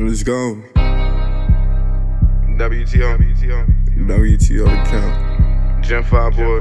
Let's go. WTO. WTO. WTO the count. Gen 5 boy.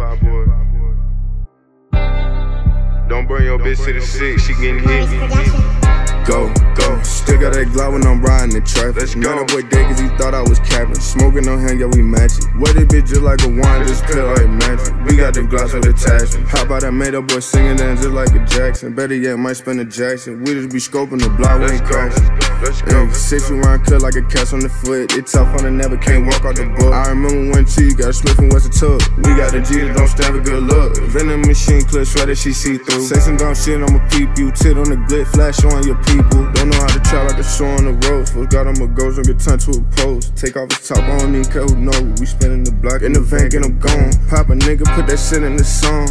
Don't bring your bitch to the six, she getting hit. Go, go. Still got that Glock when I'm riding the traffic. Let's Man, go. that boy dead cause he thought I was capping. Smoking on him, yeah, we match it. What it bitch just like a wine, just pill like magic. We got the gloss with attachment. How about I made that boy singing then just like a Jackson? Better yet, might spend a Jackson. We just be scoping the block, we ain't crashing. Let's go. Sit you around cut like a cat's on the foot. It tough on the never can't walk out the book. I remember when T got a Smith and Wesson took. We got the G that don't stand for good look. Venom machine clip sweater she see through. Say some dumb shit, I'ma peep you. Tit on the glit, flash on your people. Don't know how to try like a show on the road. Folks got on my ghost, don't get turned to a post. Take off his top, I don't even care who know. We spinning the block in the van, get him gone. Pop a nigga, put that shit in the song.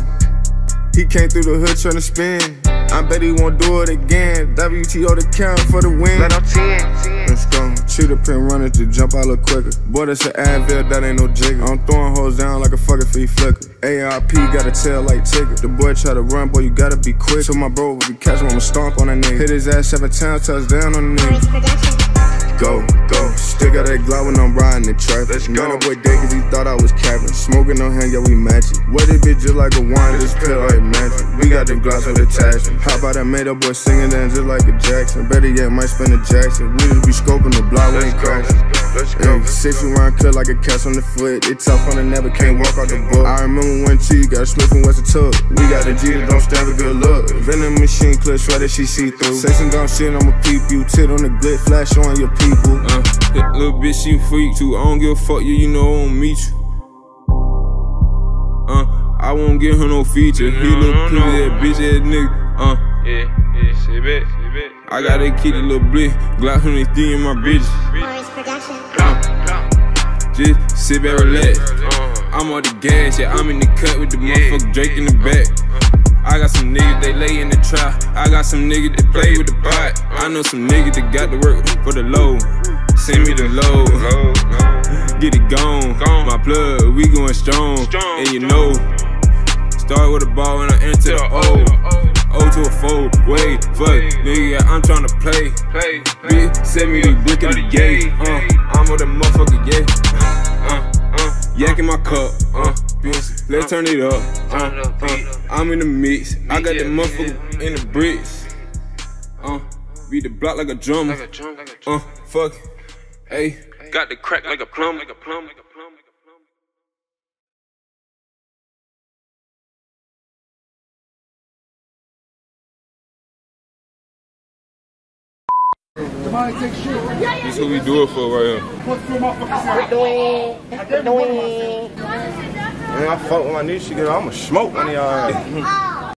He came through the hood tryna spin. I bet he won't do it again. WTO the count for the win. Let 'em 10. Let's go. Cheetah pin running to jump out a little quicker. Boy, that's an Advil, that ain't no jigger. I'm throwing hoes down like a fucking feet flicker. ARP got a tail like Tigger. The boy try to run, boy, you gotta be quick. So my bro, if you catch him, I'ma stomp on that nigga. Hit his ass seven times, touchdown on the nigga. That Glock when I'm riding the traffic. Go. that boy dead cause he thought I was capping. Smoking on him, yeah, we match it. What it bitch just like a wine, just pill like magic. We got the gloss with attachment. How about I made that boy singing then just like a Jackson? Better yet, might spend a Jackson. We just be scoping the block, we ain't crashing. Let's go. Hey, sit you around cut like a cat's on the foot. It tough on the never can't walk out the book. I remember when T got Smith and Wesson took. We got the G that don't stand for good. Venom machine clip sweater she see through. Say some dumb shit, I'ma peep you. Tit on the glit, flash on your people. Uh, that little bitch, she freak too. I don't give a fuck you, you know I won't meet you. Uh, I won't give her no feature. He No, little no, pretty no. that bitch ass nigga. Uh, Yeah, yeah, shit bet, shit bet. I got that kitty little blick, Glock 23 in my bitch. Morris Production. Just sit back, relax. Uh, I'm on the gas, yeah, I'm in the cut with the motherfucker Drake in the back. Lay in the trap. I got some niggas that play with the pot. I know some niggas that got to work for the low. Send me the low. Get it gone. My plug, we going strong. And you know, start with a ball and I enter the O. O to a fold. Wait, fuck, nigga, I'm tryna play. Play. Bitch, send me the brick of the gate. Uh, I'm with a motherfucker, yeah. Uh, uh, yak in my cup. Uh, bitch, let's turn it up. Turn it up, Uh, uh, I'm in the mix. I got the Yeah, motherfucker in the bricks. Uh, beat the block like a drummer. Like a drum, like a. Uh, fuck. Hey, got the crack like a plum. Like a plum. Like a plum. Like a plum. What we do it for right here. Man, I fuck with my niece, she get, I'ma smoke one of y'all. Oh.